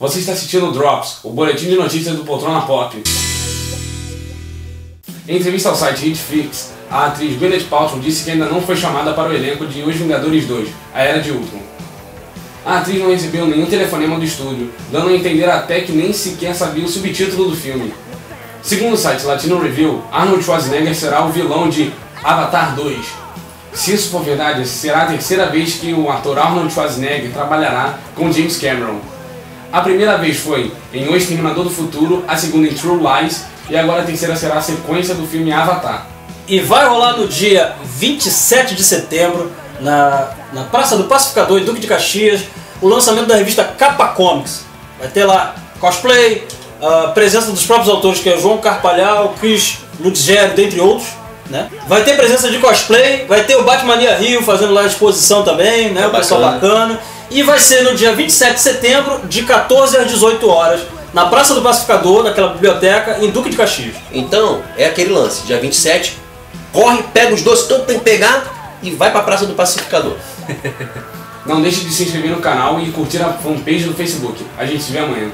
Você está assistindo o Drops, o boletim de notícias do Poltrona Pop. Em entrevista ao site Hitfix, a atriz Gwyneth Paltrow disse que ainda não foi chamada para o elenco de Os Vingadores 2, A Era de Ultron. A atriz não recebeu nenhum telefonema do estúdio, dando a entender até que nem sequer sabia o subtítulo do filme. Segundo o site Latino Review, Arnold Schwarzenegger será o vilão de Avatar 2. Se isso for verdade, será a terceira vez que o ator Arnold Schwarzenegger trabalhará com James Cameron. A primeira vez foi em O Exterminador do Futuro, a segunda em True Lies e agora a terceira será a sequência do filme Avatar. E vai rolar no dia 27 de setembro, na, na Praça do Pacificador, em Duque de Caxias, o lançamento da revista Capa Comics. Vai ter lá cosplay, a presença dos próprios autores, que é João Carpalhal, Chris Lutzgero, dentre outros. Né? Vai ter presença de cosplay, vai ter o Batmania Rio fazendo lá a exposição também, né? o pessoal bacana. E vai ser no dia 27 de setembro, de 14 às 18 horas, na Praça do Pacificador, naquela biblioteca, em Duque de Caxias. Então, é aquele lance, dia 27, corre, pega os doces, todo tem que pegar e vai pra Praça do Pacificador. Não deixe de se inscrever no canal e curtir a fanpage do Facebook. A gente se vê amanhã.